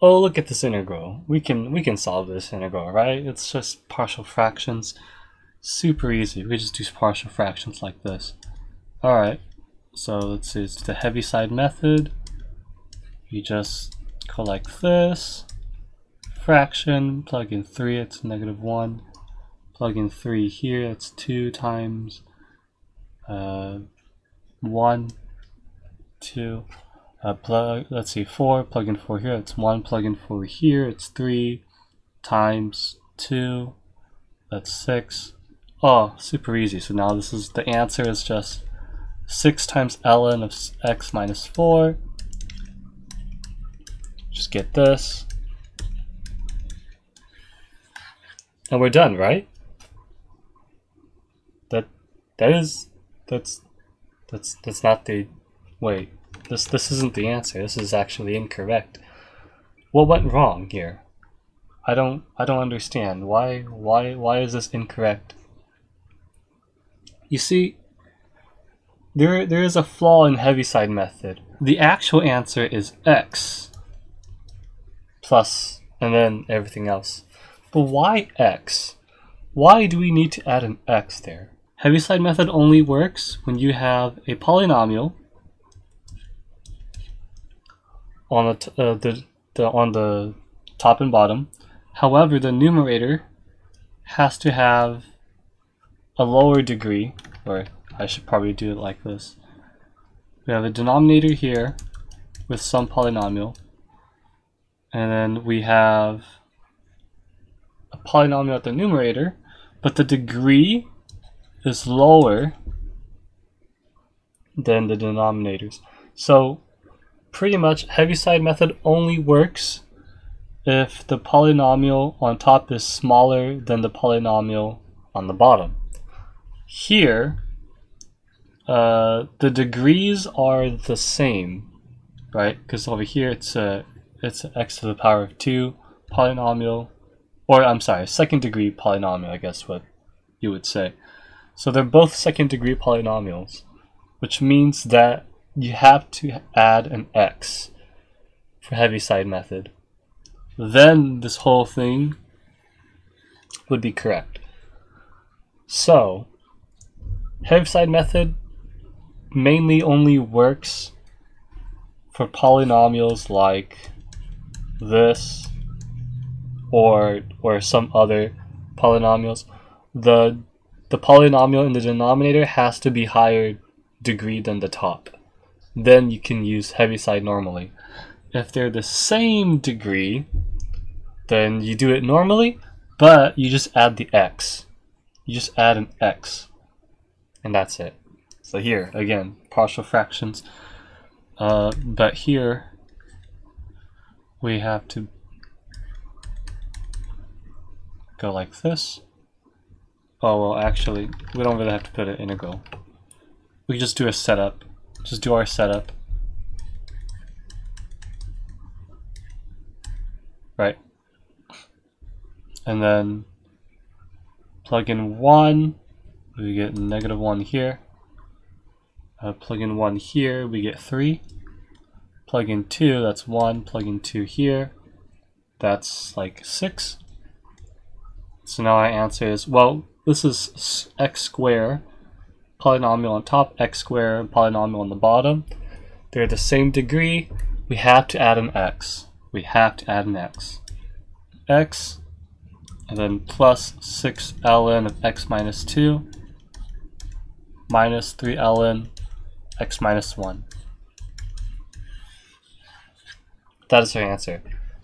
oh look at this integral. We can we can solve this integral, right? It's just partial fractions. Super easy. We just do partial fractions like this. Alright. So let's see, it's the Heaviside method. You just collect this. Fraction, plug in 3, it's negative 1. Plug in 3 here, it's 2 times uh, 1, 2. Uh, plug, let's see, 4, plug in 4 here, it's 1, plug in 4 here, it's 3 times 2, that's 6. Oh, super easy. So now this is, the answer is just 6 times ln of x minus 4. Just get this. And we're done, right? That that is that's that's that's not the wait. This this isn't the answer. This is actually incorrect. What went wrong here? I don't I don't understand. Why why why is this incorrect? You see, there, there is a flaw in Heaviside method. The actual answer is x plus and then everything else. But why x? Why do we need to add an x there? Heaviside method only works when you have a polynomial on the, uh, the, the on the top and bottom. However, the numerator has to have a lower degree, or I should probably do it like this. We have a denominator here with some polynomial. And then we have a polynomial at the numerator, but the degree is lower than the denominators. So pretty much Heaviside method only works if the polynomial on top is smaller than the polynomial on the bottom. Here, uh, the degrees are the same, right? Because over here it's a it's x to the power of two polynomial, or I'm sorry, second degree polynomial. I guess what you would say. So they're both second degree polynomials, which means that you have to add an x for Heaviside method. Then this whole thing would be correct. So, Heaviside method mainly only works for polynomials like this or or some other polynomials. The the polynomial in the denominator has to be higher degree than the top. Then you can use Heaviside normally. If they're the same degree, then you do it normally, but you just add the x. You just add an x. And that's it. So here, again, partial fractions. Uh, but here, we have to go like this. Oh, well, actually, we don't really have to put an integral. We just do a setup. Just do our setup. Right. And then plug in 1, we get negative 1 here. Uh, plug in 1 here, we get 3. Plug in 2, that's 1. Plug in 2 here, that's like 6. So now our answer is, well, this is x squared, polynomial on top, x squared, polynomial on the bottom. They're the same degree. We have to add an x. We have to add an x. x, and then plus 6 ln of x minus 2, minus 3 ln x minus 1. That is our answer.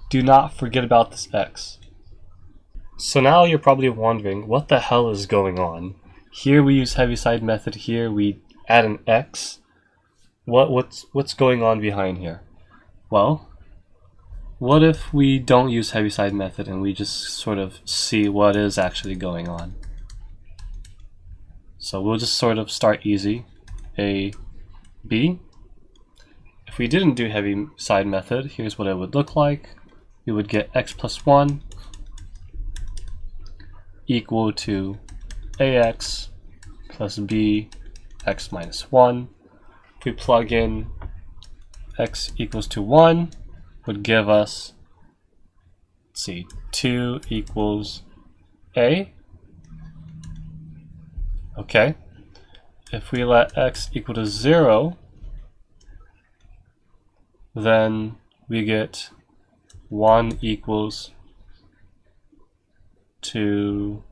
Do not forget about this x. So now you're probably wondering, what the hell is going on? Here we use Heaviside method, here we add an x. What, what's, what's going on behind here? Well, what if we don't use Heaviside method and we just sort of see what is actually going on? So we'll just sort of start easy. A, B. If we didn't do Heaviside method, here's what it would look like. We would get x plus 1 equal to ax plus b x minus 1. If we plug in x equals to 1, would give us let's see, 2 equals a. Okay. If we let x equal to 0, then we get 1 equals to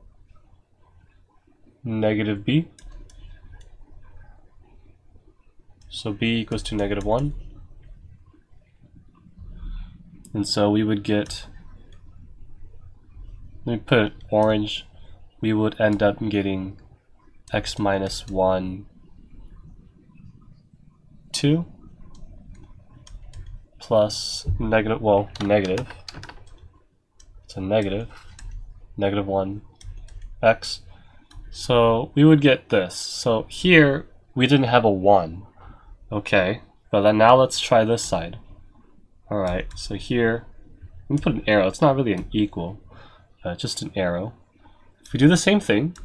negative b. So b equals to negative 1. And so we would get, let me put orange, we would end up getting x minus 1, 2 plus negative, well, negative. It's a negative, negative 1 x. So we would get this. So here we didn't have a 1. Okay, but then now let's try this side. Alright, so here, let me put an arrow. It's not really an equal, uh, just an arrow. If we do the same thing,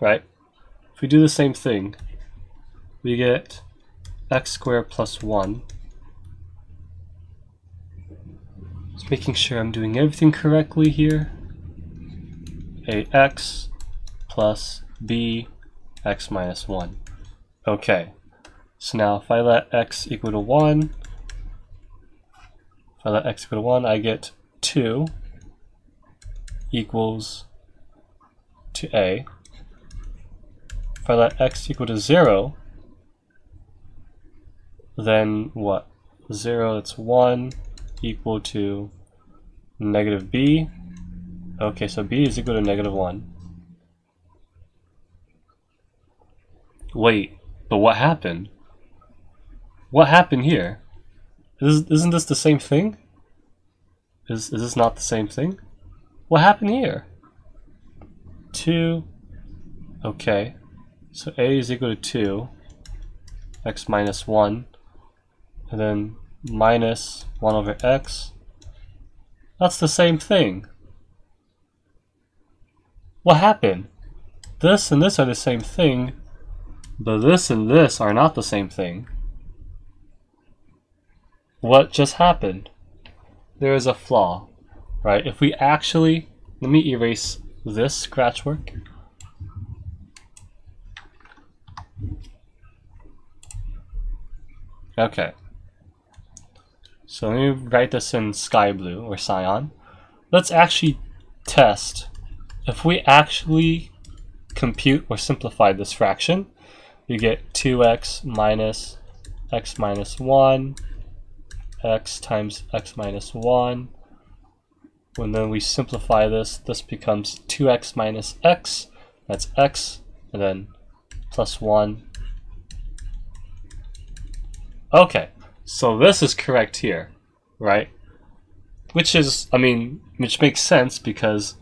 right? If we do the same thing, we get x squared plus 1. Just making sure I'm doing everything correctly here. ax plus b x minus 1. Okay, so now if I let x equal to 1, if I let x equal to 1, I get 2 equals to a. If I let x equal to 0, then what? 0, it's 1 equal to negative b. Okay, so b is equal to negative 1. Wait, but what happened? What happened here? Is, isn't this the same thing? Is, is this not the same thing? What happened here? 2. Okay. So a is equal to 2. x minus 1. And then minus 1 over x. That's the same thing. What happened? This and this are the same thing, but this and this are not the same thing. What just happened? There is a flaw, right? If we actually, let me erase this scratch work. Okay. So let me write this in sky blue or cyan. Let's actually test if we actually compute or simplify this fraction you get 2x minus x minus 1, x times x minus 1. When then we simplify this, this becomes 2x minus x, that's x, and then plus 1. Okay, so this is correct here, right? Which is, I mean, which makes sense because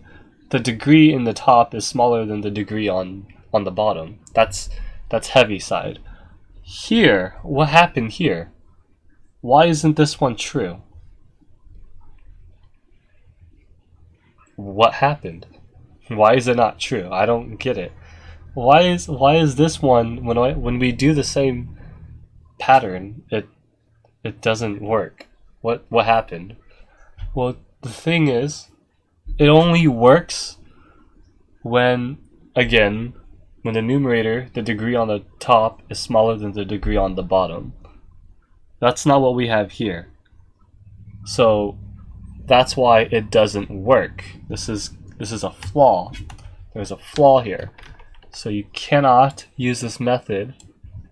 the degree in the top is smaller than the degree on, on the bottom. That's that's Heaviside. Here, what happened here? Why isn't this one true? What happened? Why is it not true? I don't get it. Why is why is this one when I when we do the same pattern it it doesn't work? What what happened? Well, the thing is, it only works when again when the numerator, the degree on the top, is smaller than the degree on the bottom. That's not what we have here. So that's why it doesn't work. This is this is a flaw. There's a flaw here. So you cannot use this method.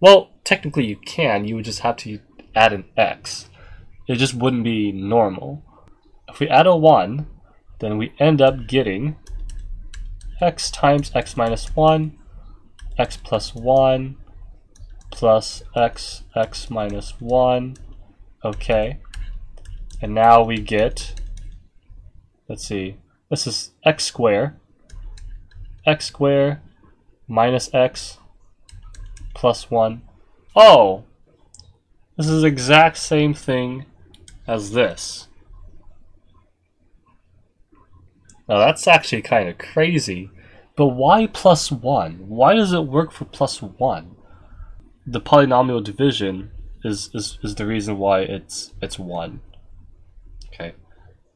Well, technically you can. You would just have to add an x. It just wouldn't be normal. If we add a 1, then we end up getting x times x minus 1 x plus 1 plus x, x minus 1. Okay. And now we get, let's see, this is x squared. x squared minus x plus 1. Oh! This is exact same thing as this. Now that's actually kind of crazy. But why plus 1? Why does it work for plus 1? The polynomial division is, is, is the reason why it's it's 1. Okay.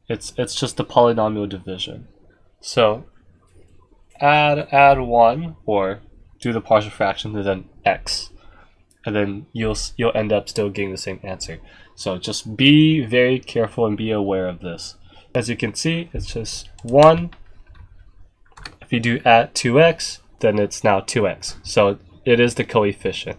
It's it's just the polynomial division. So add add 1 or do the partial fraction and then x. And then you'll you'll end up still getting the same answer. So just be very careful and be aware of this. As you can see, it's just 1. If you do add 2x, then it's now 2x. So it is the coefficient.